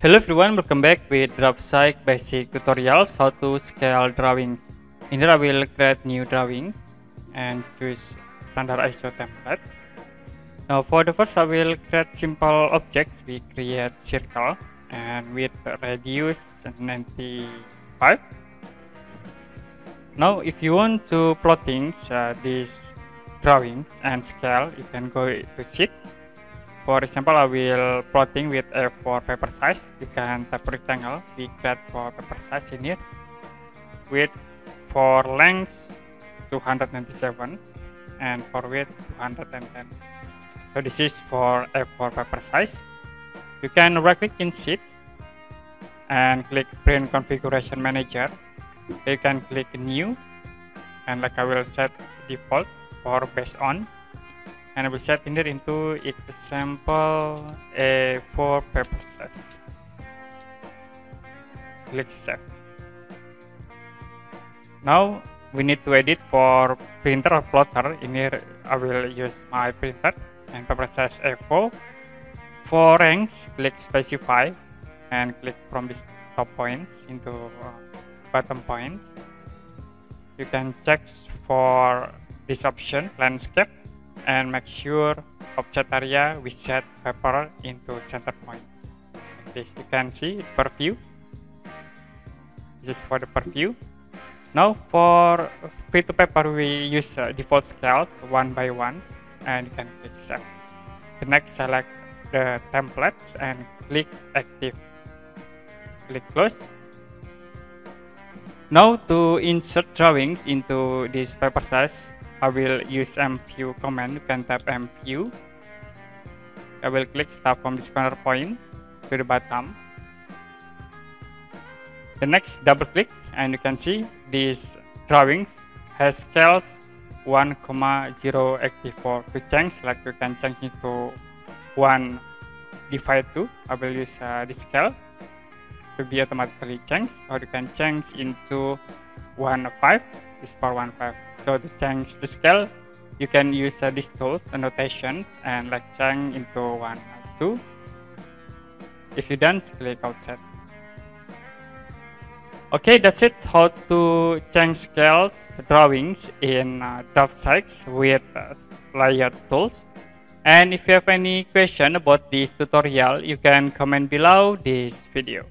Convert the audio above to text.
Hello everyone, welcome back with DraftSight basic tutorials how to scale drawings. In here I will create new drawing and choose standard ISO template. Now for the first I will create simple objects. We create circle and with radius 95. Now if you want to plotting uh, these drawings and scale, you can go to sheet for example I will plotting with A4 paper size. You can type rectangle we create for paper size in here with for length 297 and for width 210 so this is for A4 paper size. You can right click in sheet and click print configuration manager. You can click new and like I will set default for based on and will set there into example A4 paper size. Click save. Now we need to edit for printer or plotter. In here I will use my printer and size A4. For ranks, click specify and click from this top points into uh, bottom points. You can check for this option landscape and make sure object area we set paper into center point. Like this you can see per view this is for the per view now for fit to paper we use uh, default scales one by one and you can click save. The next select the templates and click active. Click close. Now to insert drawings into this paper size I will use mview command. You can tap mview. I will click start from this corner point to the bottom. The next double click and you can see these drawings has scales 1,084 to change like you can change it to 1 divide 2 I will use uh, this scale to be automatically changed or you can change into 1 5 is for 1 5 so to change the scale you can use uh, these tools annotations and like change into 1 2 if you don't click outside. Okay that's it. How to change scales drawings in uh, DraftSight with uh, layout tools. And if you have any question about this tutorial you can comment below this video